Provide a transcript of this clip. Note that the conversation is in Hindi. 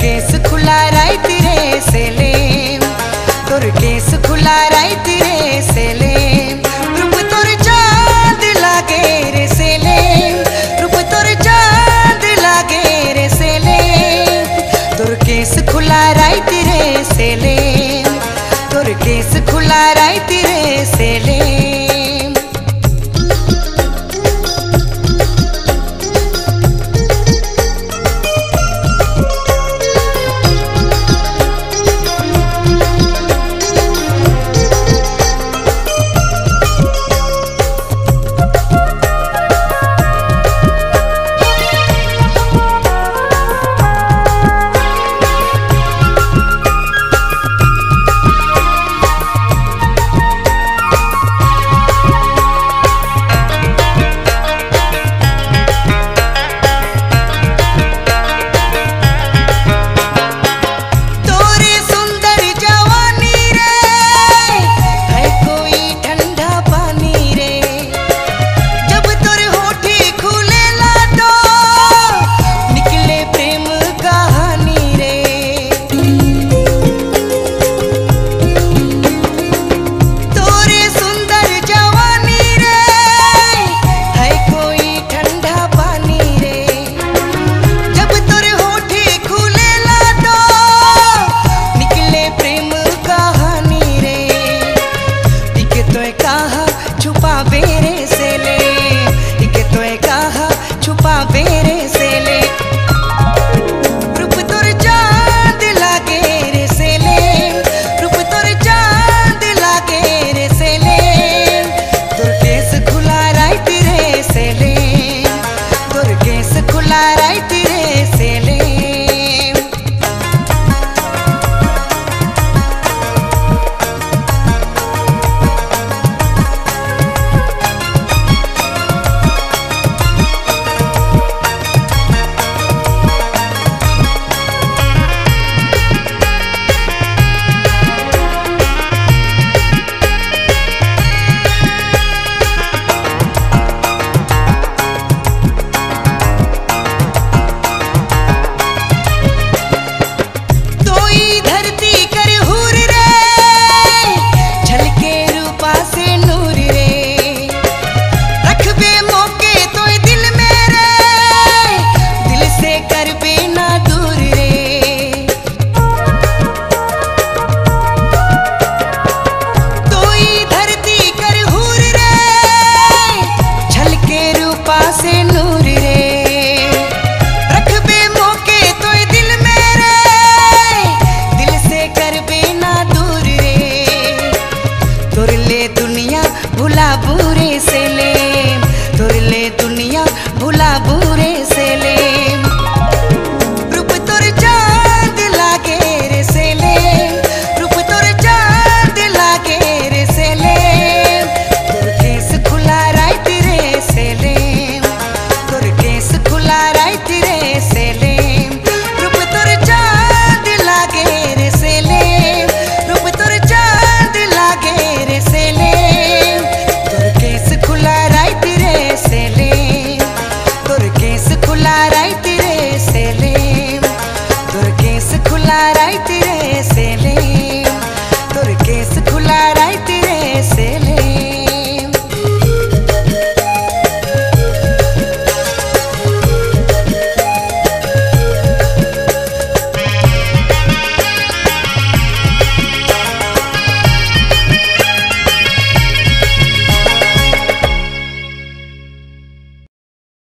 que se छोड़ ले दुनिया भुला बुरे से ले।